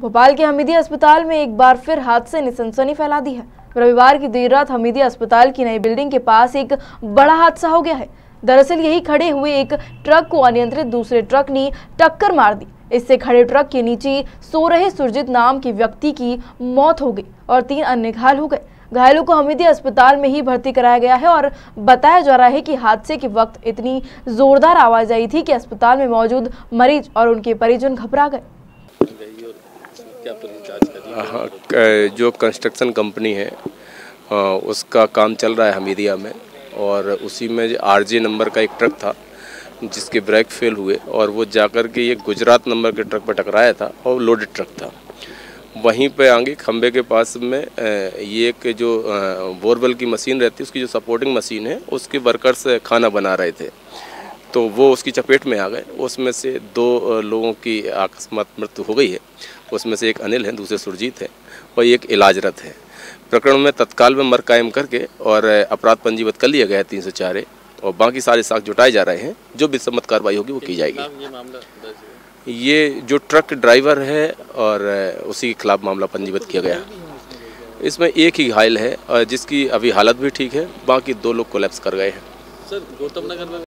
भोपाल के हमीदिया अस्पताल में एक बार फिर हादसे ने सनसनी फैला दी है। रविवार की देर रात हमीदिया अस्पताल की नई बिल्डिंग के पास एक बड़ा हादसा हो गया है। दरअसल यही खड़े हुए एक ट्रक को अनियंत्रित दूसरे ट्रक ने टक्कर मार दी। इससे खड़े ट्रक के नीचे सो रहे सुरजित नाम के व्यक्ति की मौत हो गई और तीन अन्य घायल हो गए। घायलों को हमीदिया अस्पताल में ही भर्ती कराया गया है और बताया जा रहा है कि हादसे के वक्त इतनी जोरदार आवाज़ आई थी कि अस्पताल में मौजूद मरीज़ और उनके परिजन घबरा गए। हाँ जो कंस्ट्रक्शन कंपनी है उसका काम चल रहा है हमीदिया में और उसी में आरजे नंबर का एक ट्रक था, जिसके ब्रेक फेल हुए और वो जाकर के ये गुजरात नंबर के ट्रक पर टकराया था और लोडेड ट्रक था। वहीं पे आगे खंबे के पास में ये एक जो बोरवेल की मशीन रहती है, उसकी जो सपोर्टिंग मशीन है, उसके वर्कर्स खाना बना रहे थे। तो वो उसकी चपेट में आ गए। उसमें से दो लोगों की अकस्मात मृत्यु हो गई है। उसमें से एक अनिल है दूसरे सुरजीत है और एक इलाजरत है। प्रकरण में तत्काल में मर कायम करके और अपराध पंजीबद्ध कर लिया गया है तीन सौ चार और बाकी सारे साख जुटाए जा रहे हैं। जो भी सम्मत कार्रवाई होगी वो की जाएगी। ये जो ट्रक ड्राइवर है और उसी के खिलाफ मामला पंजीबद्ध किया गया। इसमें एक ही घायल है जिसकी अभी हालत भी ठीक है। बाकी दो लोग कोलेप्स कर गए हैं। सर गौतम नगर में